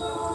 Oh.